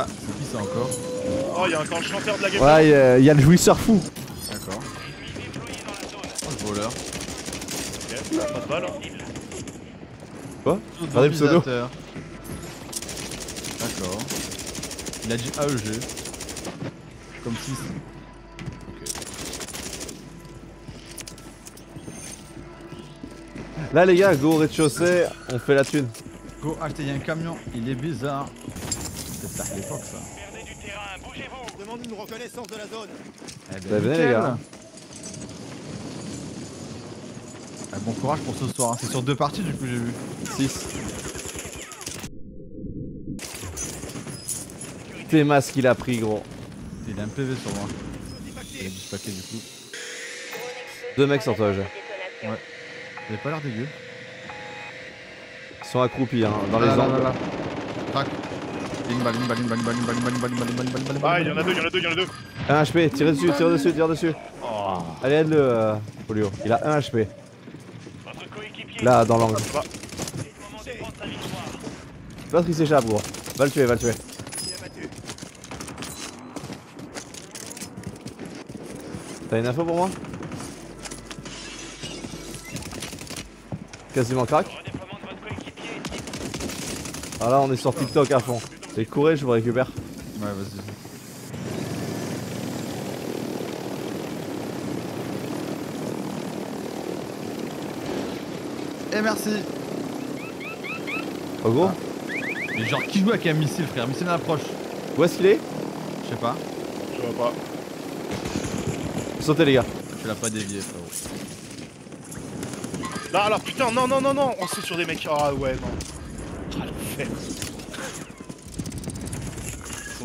Ah, c'est qui ça encore Oh, il y a encore le chanteur de la game. Ouais, il y a- il y a le jouisseur fou. D'accord. Oh, le voleur. Ok, pas de balle. hein. Quoi Regardez le pseudo. Visualisateur. D'accord. Il a dit AEG. Comme 6. Là, les gars, go au rez-de-chaussée, on fait la thune. Go, acheter, il y a un camion, il est bizarre. C'est à l'époque ça. Demande une reconnaissance de la zone. Eh Bah, venez, les gars. Ah, bon courage pour ce soir, hein. c'est sur deux parties du coup j'ai vu. 6. T'es masque qu'il a pris, gros. Il a un PV sur moi. Il a du paquet du coup. Deux mecs sur toi, j'ai. Il avait pas l'air dégueu. Ils sont accroupis, hein, dans Ah, les là, là, angles. là, là. Crac. Une balle, une balle, une balle, une balle, une balle, une balle, une balle, une balle, une balle, une balle, une balle, Ah, il y en a deux, il y en a deux, il y en a deux. 1 HP, tirez dessus, tirez dessus, tirez dessus. Allez, aide-le, euh, Polio. Il a 1 HP. Là, dans l'angle. Bah, L'autre il s'échappe, gros. Va le tuer, va le tuer. T'as une info pour moi Quasiment crack. Ah là on est sur TikTok à fond. C'est courez, je vous récupère. Ouais, vas-y. Et merci. Oh gros Et genre qui joue avec un missile frère Missile à l'approche. Où est-ce qu'il est? Je sais pas. je vois pas. Sautez les gars? Tu l'as pas dévié frérot. Là, alors putain, non, non, non, non, on saute sur des mecs. Ah ouais, non. Ah, l'enfer. Ils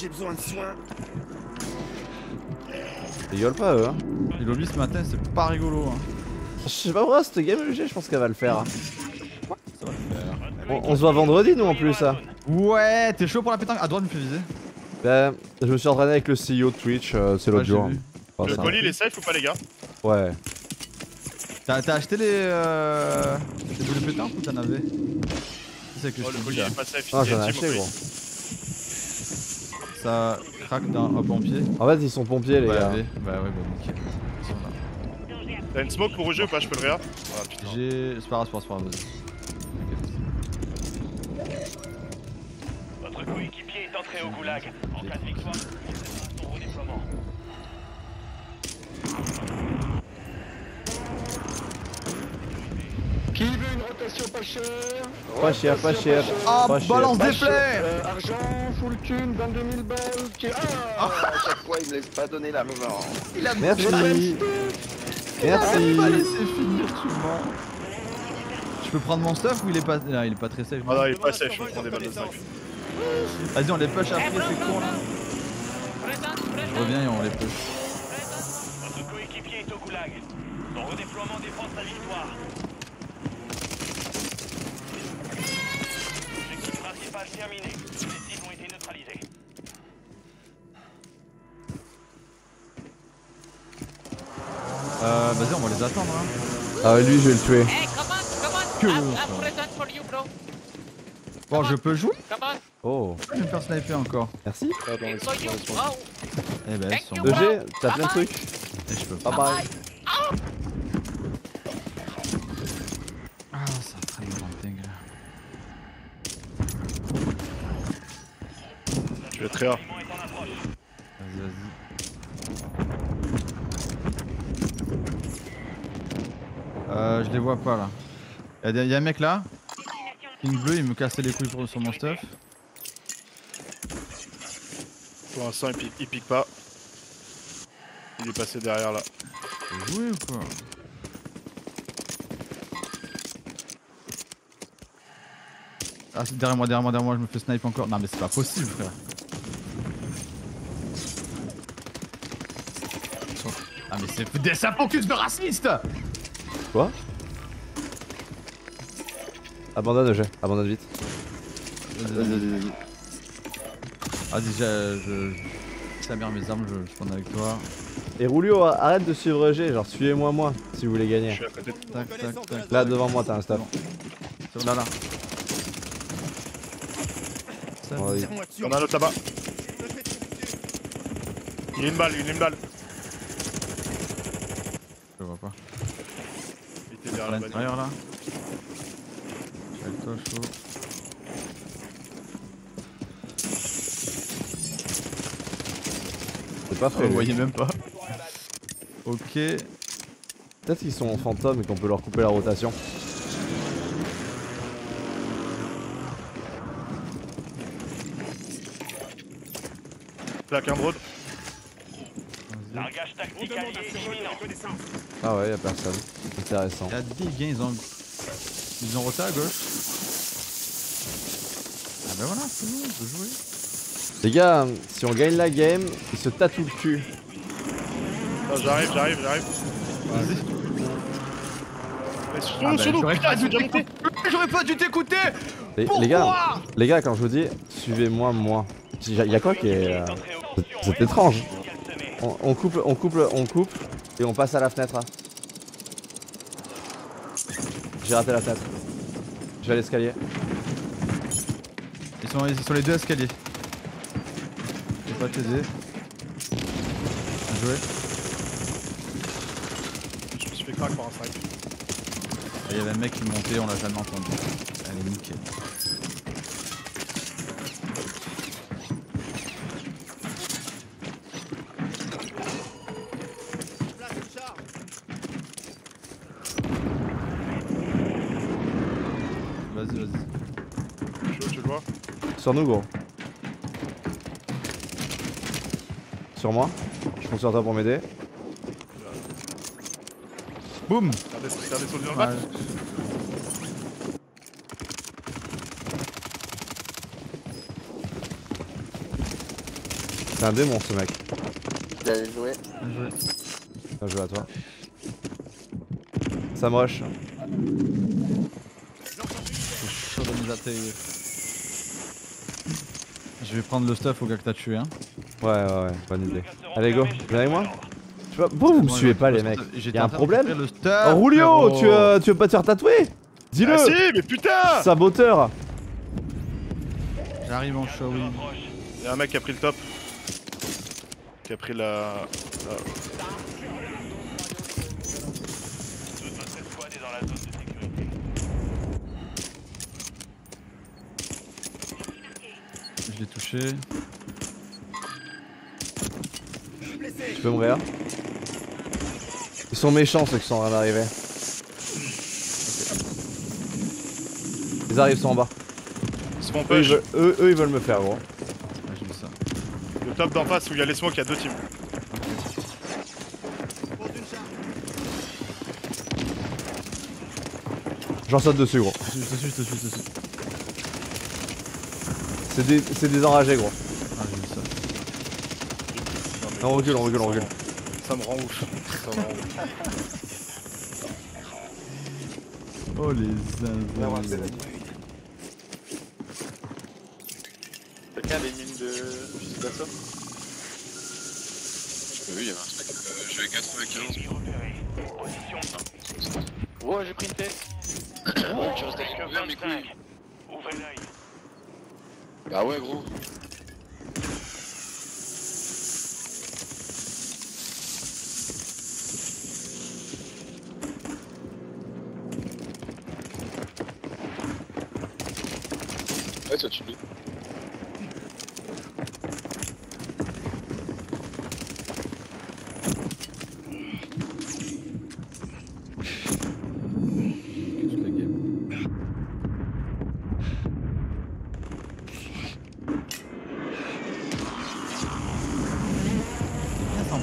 J'ai besoin de soins. Ils rigolent pas eux hein. Et lobby ce matin, c'est pas rigolo. Hein. Je sais pas pourquoi cette game LG, je pense qu'elle va le faire. Ça va le faire. On, on se voit vendredi nous en plus hein. Ouais, t'es chaud pour la pétanque? À droite, me fais viser. Ben, je me suis entraîné avec le CEO de Twitch, euh, c'est l'autre Ouais, jour. Enfin, Le colis, il est safe ou pas, les gars? Ouais. T'as acheté les. Euh... Les boules de pétanque ou t'en avais? Oh, je le colis, il est pas safe. Ah j'en ai acheté gros. Ça craque d'un un pompier. En fait ils sont pompiers les bah, gars. ouais, bah ouais, bah nickel. Ils sont là. T'as une smoke pour au jeu ou pas Je peux le réa Ah putain. J'ai. C'est pas grave, c'est pas grave, c'est pas grave, vas-y. Votre coéquipier est entré au goulag. En cas de victoire, Qui veut une rotation pas chère Pas cher, pas cher. Ah, Pas balance des flairs Euh, Argent, full thune, 22 000 balles. Qui... Ah, À chaque fois, il me laisse pas donner la main. Il a Merci. Il a Merci. pas laissé finir, tu mens. Je peux prendre mon stuff ou il est pas. Là, il est pas très safe. Ah non, il est pas safe, je prends des balles de 5. Vas-y, on les push après, c'est con là. Je reviens et on les push. Votre coéquipier est au goulag. Son redéploiement défend sa victoire. Objectif principal terminé. Les cibles ont été neutralisées. Euh, vas-y, on va les attendre. Hein. Ah lui je vais le tuer. Hey, come on, come on. Que I'm, long, I'm ça. present for you, bro. Bon, je peux jouer? Come on. Oh, Je vais me faire sniper encore? merci. Eh ben, ils sont you. bons. 2G, t'as plein de trucs? Et je peux Bye pas. bye. Ah, ça traîne dans le dingue. Je vais te réa. Vas-y, vas-y. Euh, je les vois pas là. Y'a des- y'a un mec là. King bleu, il me cassait les couilles pour, sur mon stuff. Pour l'instant, il pique, il pique pas. Il est passé derrière là. Jouer ou quoi? Ah, c'est derrière moi, derrière moi, derrière moi, je me fais snipe encore. Non, mais c'est pas possible, frère. Mais c'est des ça focus de raciste Quoi Abandonne jet, abandonne vite. Ah déjà je... je... sa mère mes armes, je, je prends avec toi. Et Roulio, arrête de suivre G, genre suivez-moi moi si vous voulez Je gagner. suis à côté. Tac tac tac. Là devant moi t'as un staff. C'est là là. Ça. On a un autre là-bas. Je. Il y a une balle, il y a une balle. Je vois pas. Balle. l'intérieur là. Toi chaud. C'est pas frais. vous voyez même pas. Ok. Peut-être qu'ils sont fantômes et qu'on peut leur couper la rotation. Plaque un drone. Vas-y. Largage tactique allié imminent. Ah ouais, y'a personne. Intéressant. Il y a des gains, ils ont. Ils ont roté à gauche. Ah bah voilà, c'est bon, on peut jouer. Les gars, si on gagne la game, ils se tatouent le cul. Ah, j'arrive, j'arrive, j'arrive. Vas-y. Mais sur Ah nous, sur nous, j'aurais putain, pas dû déjà montés. J'aurais pas dû t'écouter Les, les gars, les gars, quand je vous dis, suivez-moi, moi. Il y a quoi qui est. euh, c'est- C'est étrange. On, on coupe, on coupe, on coupe et on passe à la fenêtre. hein. J'ai raté la fenêtre. Je vais à l'escalier. Ils sont, ils sont les deux escaliers. Je vais pas t'aider. Bien joué. Je me suis fait crack par un snipe. Il y avait un mec qui montait, on l'a jamais entendu. Allez, nickel. Place une charge. Vas-y, vas-y. Chaud, tu le vois Sur nous, gros. Sur moi. Je compte sur toi pour m'aider. Boum T'as des, t'as des soldats dans le Ouais. bac C'est un démon, ce mec. Bien joué. Bien joué. Bien joué à toi. Ça moche. Chaud de nous atterrir. Je vais prendre le stuff au gars que t'as tué. Hein. Ouais, ouais, ouais, bonne idée. Allez, go. Viens avec moi pourquoi vous me suivez pas, les mecs? Y'a un problème? le stuff, Oh, tu, euh, tu veux pas te faire tatouer? Dis-le Ah si, mais putain Saboteur J'arrive en show, oui. Il y a un mec qui a pris le top. Qui a pris la. la- Toute votre escouade est dans la zone de sécurité. Je l'ai touché. Tu peux mourir Ils sont méchants ceux qui sont en train d'arriver. Ils arrivent, ils sont en bas. Ils se font Eux ils, push. veulent, eux, eux, ils veulent me faire, gros. Ah, j'ai vu ça. Le top d'en face où il y a les smokes, il y a deux teams. J'en saute dessus, gros. Je te suis, je te suis, je te suis, je te suis. C'est des, des enragés, gros. Ah, j'ai vu ça. Non, on recule, on recule, on recule. Ça me rend ouf. Ça me rend ouf. Oh, les zinzins. Quelqu'un a des mines de fusil d'assaut Oui, il y avait un truc. Euh, J'avais 95. Ennemi repéré. Position Ouais, j'ai pris une tête. Ouais, tu restes avec Ouvert mes couilles. 25. Ouvrez l'œil. Bah ouais, gros. Ouais, ça tu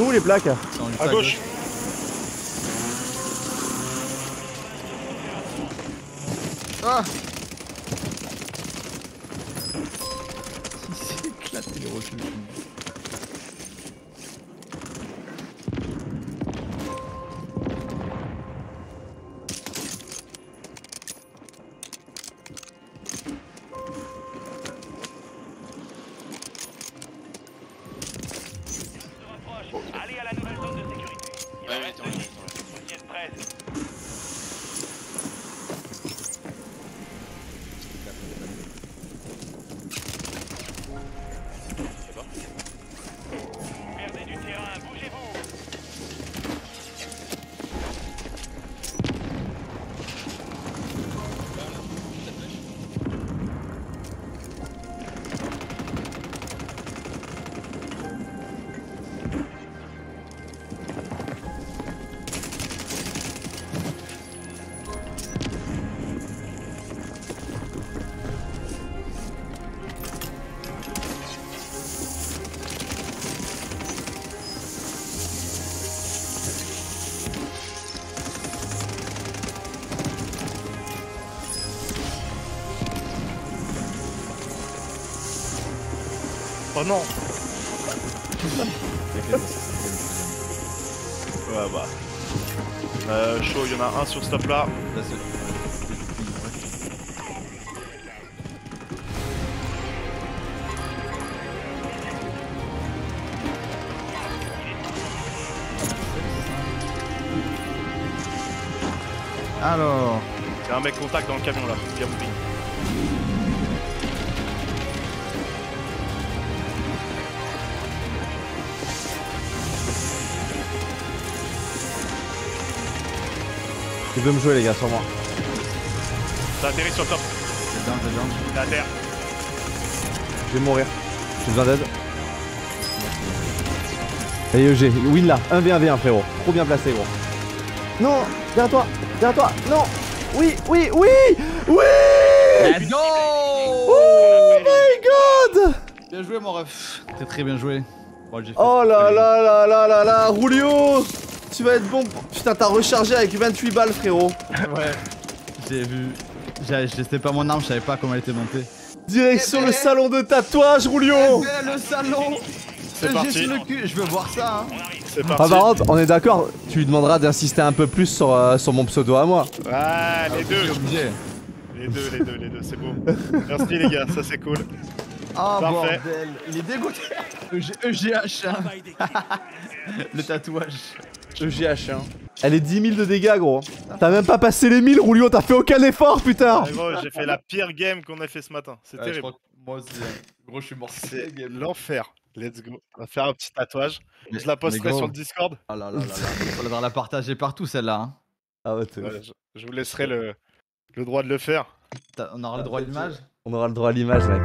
sont où les plaques À gauche. Ah Il s'est éclaté le recul. Oh non Ouais bah. Euh, chaud, il y en a un sur ce top là. Alors, Il y a un mec contact dans le camion là. Bien moving. Il veut me jouer les gars sur moi. Ça atterrit sur le top. down, down. Est à terre. Je vais mourir. J'ai besoin d'aide. Allez EG, win là, 1v1v1 frérot. Trop bien placé gros. Non, derrière toi, derrière toi, non Oui, oui, oui Oui Let's go Oh my god Bien joué mon ref. T'es très bien joué. Bon, fait Oh là là là là là là Roulio Tu vas être bon Putain t'as rechargé avec 28 balles frérot. Ouais. J'ai vu. C'était pas mon arme, je savais pas comment elle était montée. Direction Eh le salon de tatouage Roulio Eh ben, le salon C'est parti. sur le cul, je veux voir ça. hein. C'est Ah parti. par contre on est d'accord, tu lui demanderas d'insister un peu plus sur, euh, sur mon pseudo à moi. Ah, les deux. obligé. Les deux, les deux, les deux, c'est beau. Merci les gars, ça c'est cool. Ah Parfait. bordel, il est dégoûté. EG EGH, hein. le tatouage. EGH hein. Elle est 10 000 de dégâts gros. T'as même pas passé les 1000 Roulio, t'as fait aucun effort putain gros, j'ai fait la pire game qu'on a fait ce matin. C'est Ouais, je terrible. crois que moi aussi. hein. Gros, je suis mort. C'est l'enfer. Let's go. On va faire un petit tatouage. Mais- Je la posterai sur le Discord. Ah là là là là. Il faudra la partager partout celle-là. hein. Ah ouais, je, je vous laisserai le, le droit de le faire. On aura le droit à l'image? On aura le droit à l'image mec.